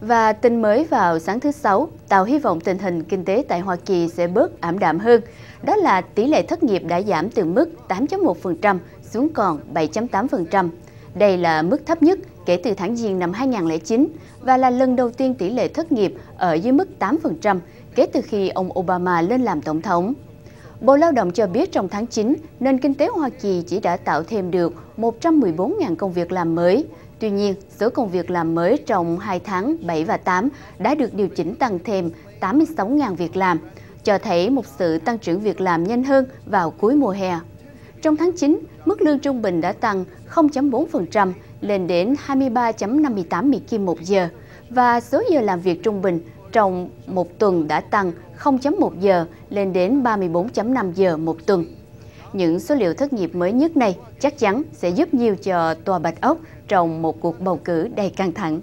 Và tin mới vào sáng thứ Sáu, tạo hy vọng tình hình kinh tế tại Hoa Kỳ sẽ bớt ảm đạm hơn. Đó là tỷ lệ thất nghiệp đã giảm từ mức 8.1% xuống còn 7.8%. Đây là mức thấp nhất kể từ tháng Giêng năm 2009 và là lần đầu tiên tỷ lệ thất nghiệp ở dưới mức 8% kể từ khi ông Obama lên làm tổng thống. Bộ Lao động cho biết trong tháng 9, nền kinh tế Hoa Kỳ chỉ đã tạo thêm được 114.000 công việc làm mới. Tuy nhiên, số công việc làm mới trong 2 tháng 7 và 8 đã được điều chỉnh tăng thêm 86.000 việc làm, cho thấy một sự tăng trưởng việc làm nhanh hơn vào cuối mùa hè. Trong tháng 9, mức lương trung bình đã tăng 0.4% lên đến 23.58 Mỹ Kim một giờ và số giờ làm việc trung bình trong một tuần đã tăng 0.1 giờ lên đến 34.5 giờ một tuần. Những số liệu thất nghiệp mới nhất này chắc chắn sẽ giúp nhiều cho Tòa Bạch Ốc trong một cuộc bầu cử đầy căng thẳng.